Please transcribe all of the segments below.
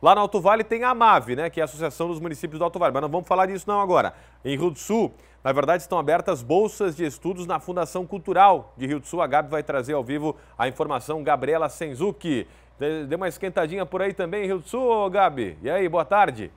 Lá no Alto Vale tem a AMAV, né, que é a Associação dos Municípios do Alto Vale, mas não vamos falar disso não agora. Em Rio do Sul, na verdade, estão abertas bolsas de estudos na Fundação Cultural de Rio do Sul. A Gabi vai trazer ao vivo a informação, Gabriela Senzuki. Deu uma esquentadinha por aí também em Rio do Sul, Gabi. E aí, boa tarde.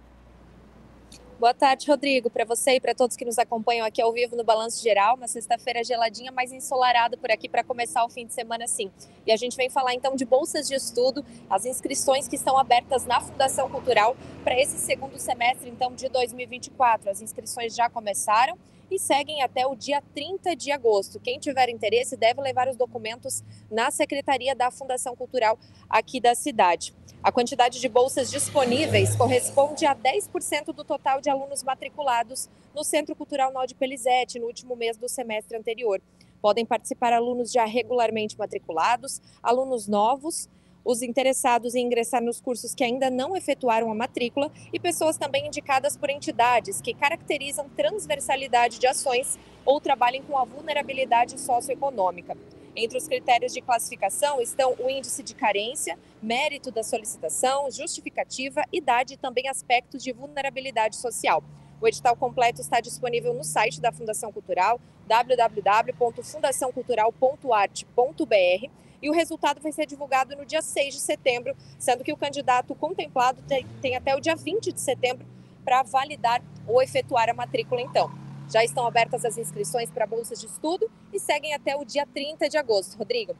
Boa tarde, Rodrigo, para você e para todos que nos acompanham aqui ao vivo no Balanço Geral. Uma sexta-feira geladinha, mas ensolarada por aqui para começar o fim de semana, sim. E a gente vem falar então de bolsas de estudo, as inscrições que estão abertas na Fundação Cultural para esse segundo semestre, então, de 2024. As inscrições já começaram e seguem até o dia 30 de agosto. Quem tiver interesse deve levar os documentos na Secretaria da Fundação Cultural aqui da cidade. A quantidade de bolsas disponíveis corresponde a 10% do total de alunos matriculados no Centro Cultural Naldi Pelizete no último mês do semestre anterior. Podem participar alunos já regularmente matriculados, alunos novos, os interessados em ingressar nos cursos que ainda não efetuaram a matrícula e pessoas também indicadas por entidades que caracterizam transversalidade de ações ou trabalhem com a vulnerabilidade socioeconômica. Entre os critérios de classificação estão o índice de carência, mérito da solicitação, justificativa, idade e também aspectos de vulnerabilidade social. O edital completo está disponível no site da Fundação Cultural, www.fundaçãocultural.arte.br e o resultado vai ser divulgado no dia 6 de setembro, sendo que o candidato contemplado tem, tem até o dia 20 de setembro para validar ou efetuar a matrícula então. Já estão abertas as inscrições para bolsas de estudo e seguem até o dia 30 de agosto. Rodrigo.